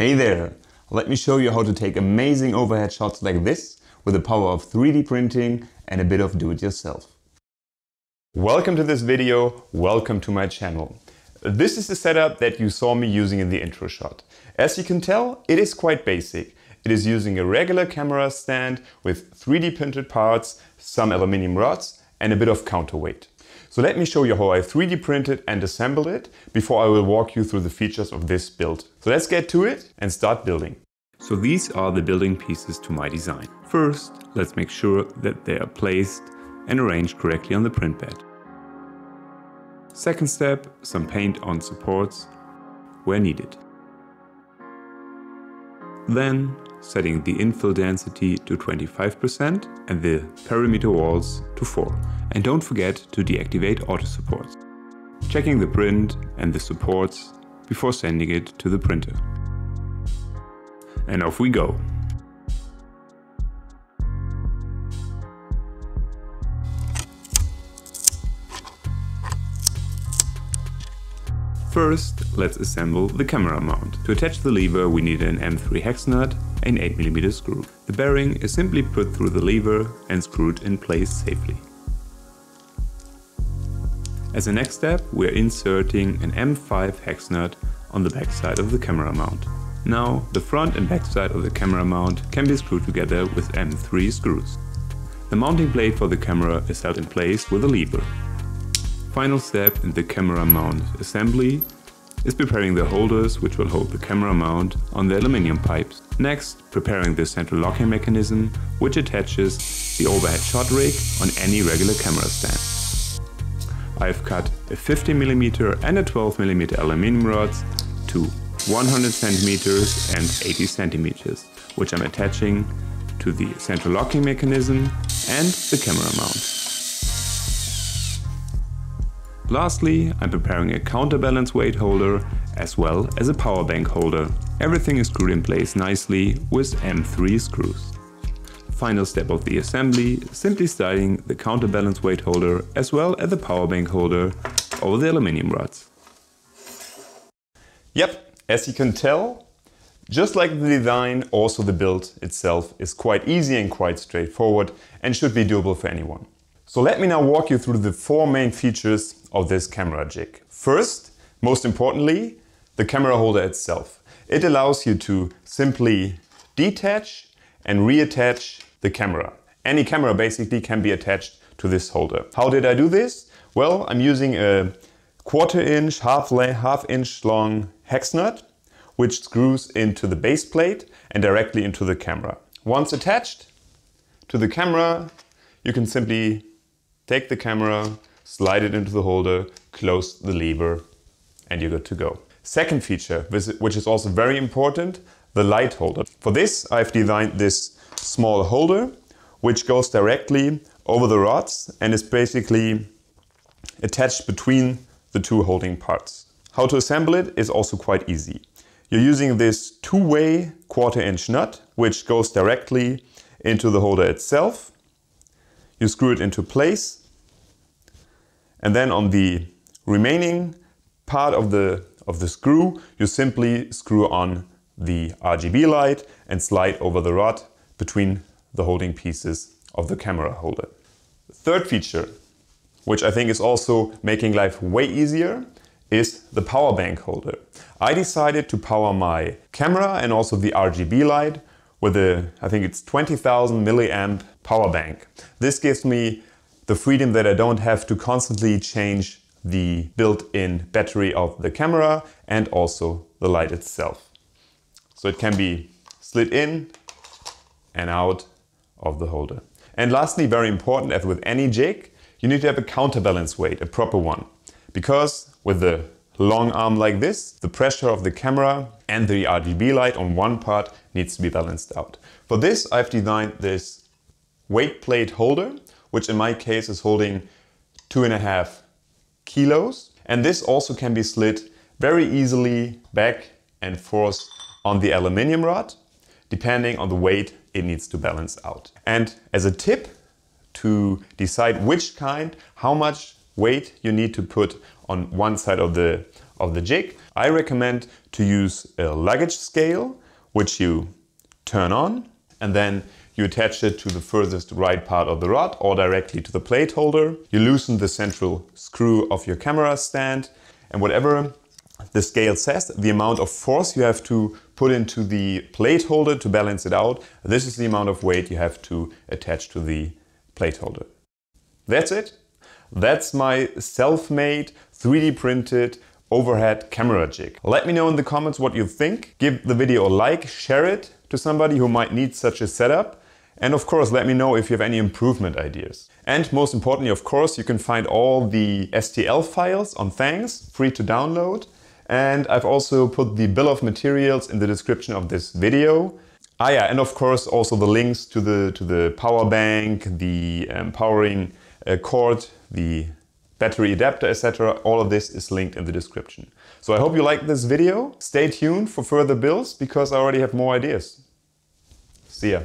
Hey there! Let me show you how to take amazing overhead shots like this with the power of 3D printing and a bit of do-it-yourself. Welcome to this video, welcome to my channel. This is the setup that you saw me using in the intro shot. As you can tell, it is quite basic. It is using a regular camera stand with 3D printed parts, some aluminium rods and a bit of counterweight. So let me show you how I 3D printed and assembled it before I will walk you through the features of this build. So let's get to it and start building. So these are the building pieces to my design. First, let's make sure that they are placed and arranged correctly on the print bed. Second step, some paint on supports where needed. Then setting the infill density to 25% and the perimeter walls to 4. And don't forget to deactivate auto supports. Checking the print and the supports before sending it to the printer. And off we go. First, let's assemble the camera mount. To attach the lever we need an M3 hex nut and 8mm screw. The bearing is simply put through the lever and screwed in place safely. As a next step, we are inserting an M5 hex nut on the back side of the camera mount. Now, the front and back side of the camera mount can be screwed together with M3 screws. The mounting plate for the camera is held in place with a lever. Final step in the camera mount assembly is preparing the holders which will hold the camera mount on the aluminium pipes. Next, preparing the central locking mechanism which attaches the overhead shot rig on any regular camera stand. I've cut a 50mm and a 12mm aluminium rods to 100 cm and 80 cm, which I'm attaching to the central locking mechanism and the camera mount. Lastly, I'm preparing a counterbalance weight holder as well as a power bank holder. Everything is screwed in place nicely with M3 screws final step of the assembly, simply sliding the counterbalance weight holder as well as the power bank holder over the aluminium rods. Yep, as you can tell, just like the design, also the build itself is quite easy and quite straightforward and should be doable for anyone. So let me now walk you through the four main features of this camera jig. First, most importantly, the camera holder itself. It allows you to simply detach and reattach the camera. Any camera basically can be attached to this holder. How did I do this? Well, I'm using a quarter inch, half, half inch long hex nut, which screws into the base plate and directly into the camera. Once attached to the camera, you can simply take the camera, slide it into the holder, close the lever, and you're good to go. Second feature, which is also very important, the light holder. For this, I've designed this small holder which goes directly over the rods and is basically attached between the two holding parts. How to assemble it is also quite easy. You're using this two-way quarter inch nut which goes directly into the holder itself. You screw it into place and then on the remaining part of the, of the screw you simply screw on the RGB light and slide over the rod between the holding pieces of the camera holder. Third feature, which I think is also making life way easier, is the power bank holder. I decided to power my camera and also the RGB light with a, I think it's 20,000 milliamp power bank. This gives me the freedom that I don't have to constantly change the built-in battery of the camera and also the light itself. So it can be slid in and out of the holder. And lastly, very important, as with any jig, you need to have a counterbalance weight, a proper one. Because with the long arm like this, the pressure of the camera and the RGB light on one part needs to be balanced out. For this, I've designed this weight plate holder, which in my case is holding two and a half kilos. And this also can be slid very easily back and forth on the aluminium rod, depending on the weight it needs to balance out. And as a tip to decide which kind, how much weight you need to put on one side of the, of the jig, I recommend to use a luggage scale, which you turn on and then you attach it to the furthest right part of the rod or directly to the plate holder. You loosen the central screw of your camera stand and whatever the scale says, the amount of force you have to put into the plate holder to balance it out, this is the amount of weight you have to attach to the plate holder. That's it. That's my self-made, 3D printed overhead camera jig. Let me know in the comments what you think. Give the video a like, share it to somebody who might need such a setup. And of course, let me know if you have any improvement ideas. And most importantly, of course, you can find all the STL files on Thangs, free to download. And I've also put the bill of materials in the description of this video. Ah yeah, and of course also the links to the, to the power bank, the um, powering uh, cord, the battery adapter, etc. All of this is linked in the description. So I hope you liked this video. Stay tuned for further builds because I already have more ideas. See ya.